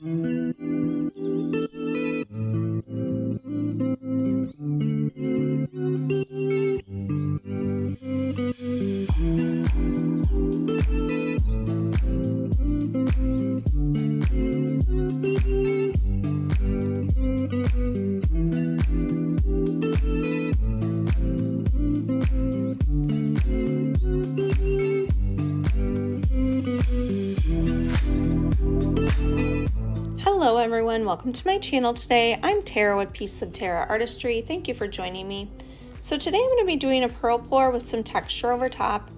Hello everyone, welcome to my channel today. I'm Tara with Pieces of Tara Artistry. Thank you for joining me. So today I'm going to be doing a pearl pour with some texture over top.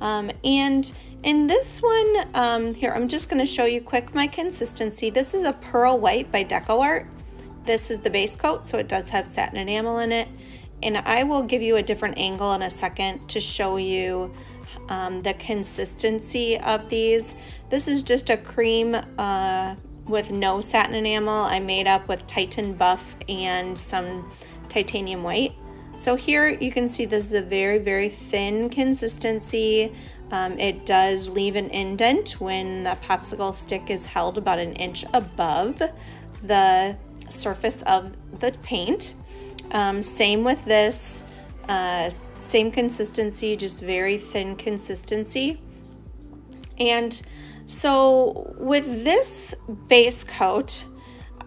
Um, and in this one, um, here I'm just going to show you quick my consistency. This is a pearl white by Deco Art. This is the base coat, so it does have satin enamel in it. And I will give you a different angle in a second to show you um, the consistency of these. This is just a cream uh, with no satin enamel. I made up with Titan Buff and some titanium white. So here you can see this is a very, very thin consistency. Um, it does leave an indent when the popsicle stick is held about an inch above the surface of the paint. Um, same with this, uh, same consistency, just very thin consistency. And so with this base coat,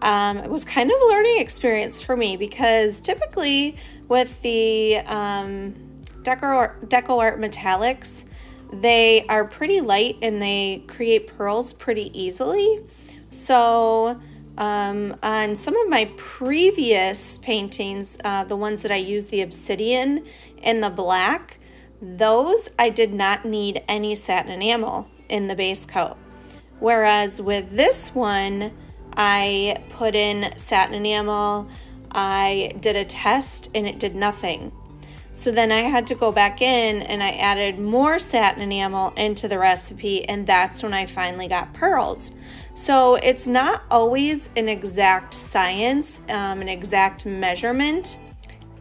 um, it was kind of a learning experience for me because typically with the um, Deco, Art Metallics, they are pretty light and they create pearls pretty easily. So um, on some of my previous paintings, uh, the ones that I used the obsidian and the black, those I did not need any satin enamel in the base coat. Whereas with this one, I put in satin enamel, I did a test and it did nothing. So then I had to go back in and I added more satin enamel into the recipe and that's when I finally got pearls. So it's not always an exact science, um, an exact measurement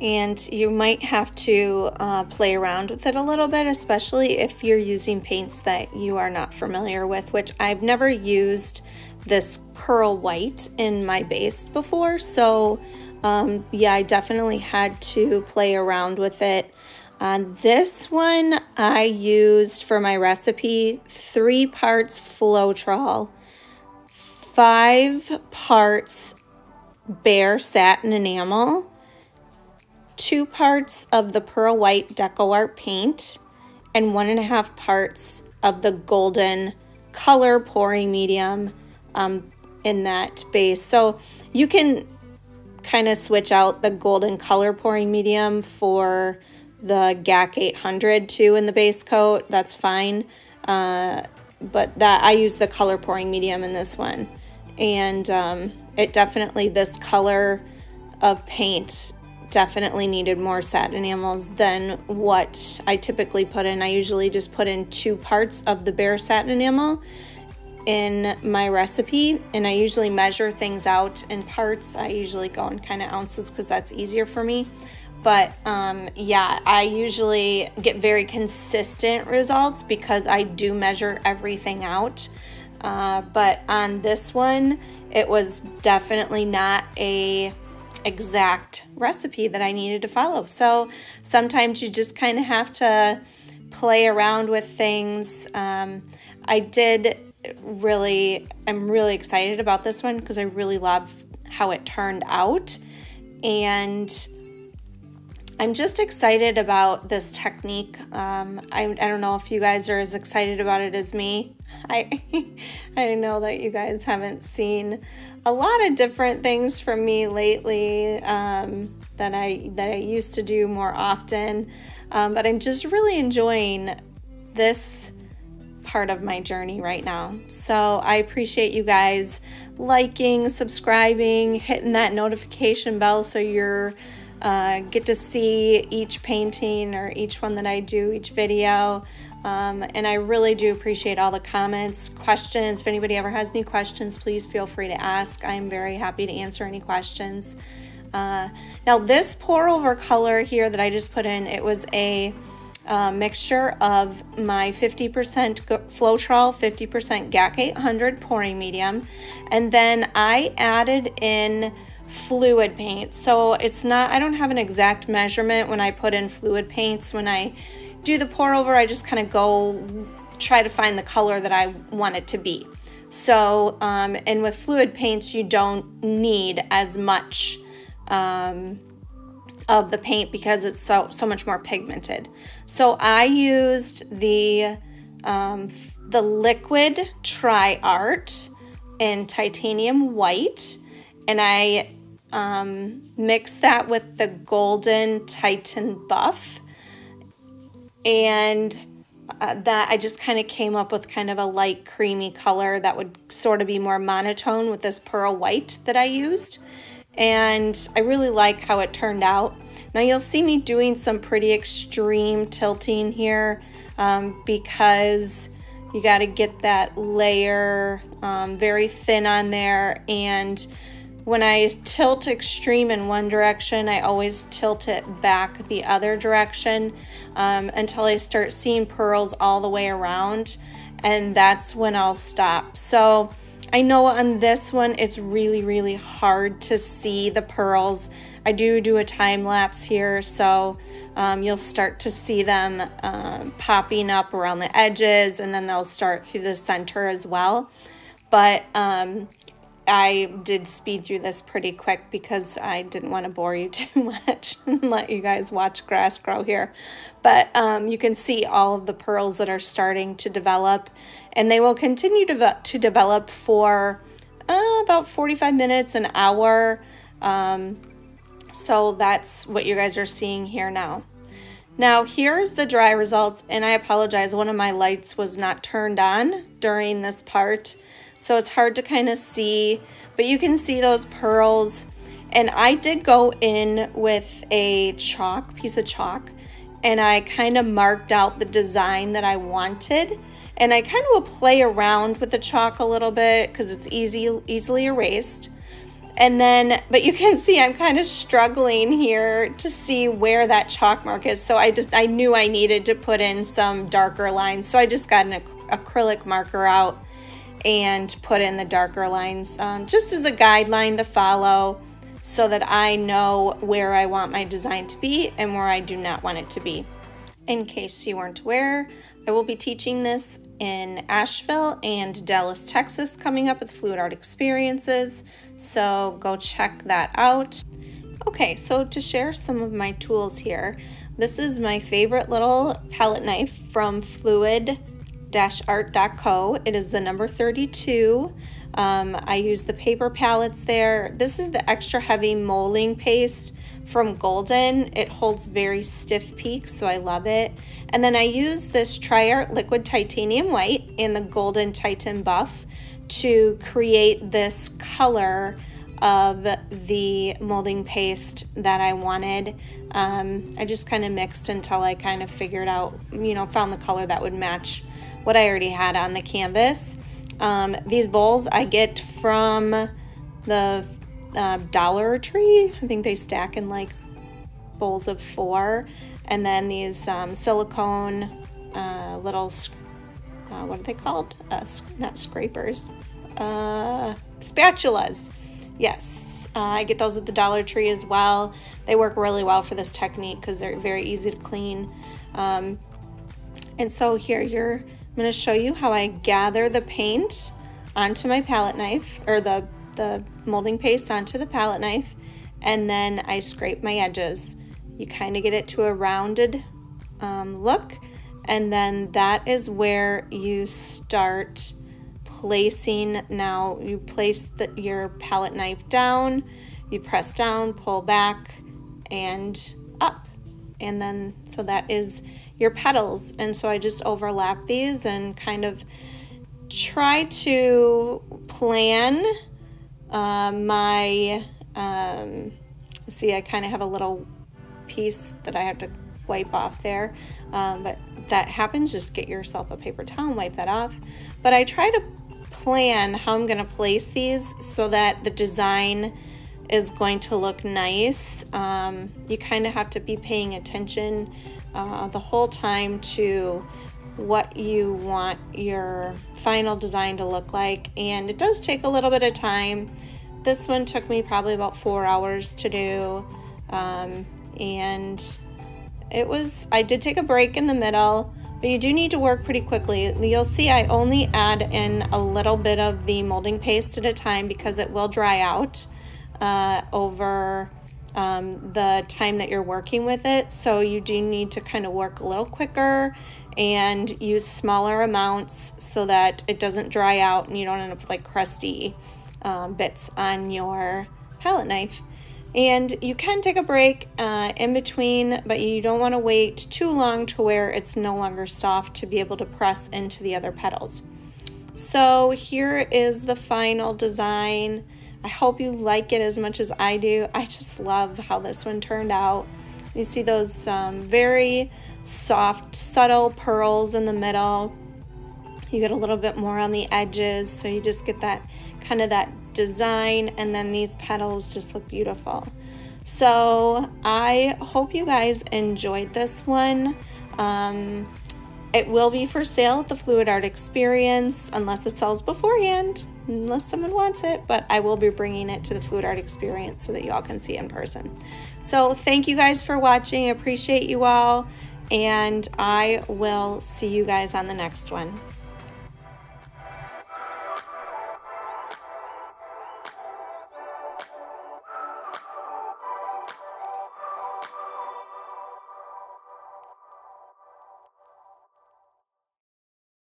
and you might have to uh, play around with it a little bit, especially if you're using paints that you are not familiar with, which I've never used this pearl white in my base before. So um, yeah, I definitely had to play around with it. Uh, this one, I used for my recipe three parts Floetrol, five parts bare satin enamel, two parts of the Pearl White Deco Art paint and one and a half parts of the golden color pouring medium um, in that base. So you can kind of switch out the golden color pouring medium for the GAC 800 too in the base coat. That's fine. Uh, but that I use the color pouring medium in this one. And um, it definitely, this color of paint definitely needed more satin enamels than what I typically put in. I usually just put in two parts of the bare satin enamel in my recipe and I usually measure things out in parts. I usually go in kind of ounces because that's easier for me. But um, yeah, I usually get very consistent results because I do measure everything out. Uh, but on this one, it was definitely not a exact recipe that I needed to follow. So sometimes you just kind of have to play around with things. Um, I did really, I'm really excited about this one because I really love how it turned out. And I'm just excited about this technique. Um, I, I don't know if you guys are as excited about it as me. I, I know that you guys haven't seen a lot of different things from me lately um, that I that I used to do more often, um, but I'm just really enjoying this part of my journey right now. So I appreciate you guys liking, subscribing, hitting that notification bell so you're uh, get to see each painting or each one that I do, each video. Um, and I really do appreciate all the comments, questions. If anybody ever has any questions, please feel free to ask. I'm very happy to answer any questions. Uh, now this pour over color here that I just put in, it was a uh, mixture of my 50% Floetrol, 50% GAC 800 pouring medium, and then I added in fluid paint. So it's not, I don't have an exact measurement when I put in fluid paints. When I do the pour over, I just kind of go try to find the color that I want it to be. So, um, and with fluid paints, you don't need as much um, of the paint because it's so, so much more pigmented. So I used the, um, the liquid Tri-Art in titanium white and I um, mixed that with the golden Titan buff and uh, that I just kind of came up with kind of a light creamy color that would sort of be more monotone with this pearl white that I used and I really like how it turned out. Now you'll see me doing some pretty extreme tilting here um, because you got to get that layer um, very thin on there and when I tilt extreme in one direction, I always tilt it back the other direction um, until I start seeing pearls all the way around and that's when I'll stop. So I know on this one, it's really, really hard to see the pearls. I do do a time lapse here, so um, you'll start to see them uh, popping up around the edges and then they'll start through the center as well. But um, I did speed through this pretty quick because I didn't want to bore you too much and let you guys watch grass grow here. But um, you can see all of the pearls that are starting to develop and they will continue to, to develop for uh, about 45 minutes, an hour. Um, so that's what you guys are seeing here now. Now here's the dry results and I apologize, one of my lights was not turned on during this part. So it's hard to kind of see, but you can see those pearls. And I did go in with a chalk, piece of chalk, and I kind of marked out the design that I wanted and I kind of will play around with the chalk a little bit because it's easy, easily erased. And then, but you can see I'm kind of struggling here to see where that chalk mark is. So I just, I knew I needed to put in some darker lines. So I just got an acrylic marker out and put in the darker lines um, just as a guideline to follow so that I know where I want my design to be and where I do not want it to be. In case you weren't aware, I will be teaching this in Asheville and Dallas, Texas, coming up with Fluid Art Experiences, so go check that out. Okay, so to share some of my tools here, this is my favorite little palette knife from fluid-art.co. It is the number 32. Um, I use the paper palettes there. This is the extra heavy molding paste from Golden. It holds very stiff peaks, so I love it. And then I use this Tri-Art Liquid Titanium White in the Golden Titan Buff to create this color of the molding paste that I wanted. Um, I just kind of mixed until I kind of figured out, you know, found the color that would match what I already had on the canvas. Um, these bowls I get from the uh, Dollar Tree. I think they stack in like bowls of four. And then these um, silicone uh, little, uh, what are they called? Uh, not scrapers, uh, spatulas. Yes, uh, I get those at the Dollar Tree as well. They work really well for this technique because they're very easy to clean. Um, and so here, you're, I'm going to show you how I gather the paint onto my palette knife, or the the molding paste onto the palette knife and then I scrape my edges. You kind of get it to a rounded um, look and then that is where you start placing. Now you place the, your palette knife down, you press down, pull back and up. And then, so that is your petals. And so I just overlap these and kind of try to plan uh, my, um, see, I kind of have a little piece that I have to wipe off there. Um, but that happens, just get yourself a paper towel and wipe that off. But I try to plan how I'm going to place these so that the design is going to look nice. Um, you kind of have to be paying attention uh, the whole time to what you want your final design to look like and it does take a little bit of time. This one took me probably about four hours to do um, and it was I did take a break in the middle but you do need to work pretty quickly. You'll see I only add in a little bit of the molding paste at a time because it will dry out uh, over um, the time that you're working with it. So you do need to kind of work a little quicker and use smaller amounts so that it doesn't dry out and you don't end up with like crusty um, bits on your palette knife. And you can take a break uh, in between, but you don't want to wait too long to where it's no longer soft to be able to press into the other petals. So here is the final design. I hope you like it as much as I do. I just love how this one turned out. You see those um, very soft, subtle pearls in the middle. You get a little bit more on the edges, so you just get that kind of that design, and then these petals just look beautiful. So I hope you guys enjoyed this one. Um, it will be for sale at the Fluid Art Experience unless it sells beforehand unless someone wants it, but I will be bringing it to the Fluid Art Experience so that you all can see in person. So thank you guys for watching. I appreciate you all, and I will see you guys on the next one.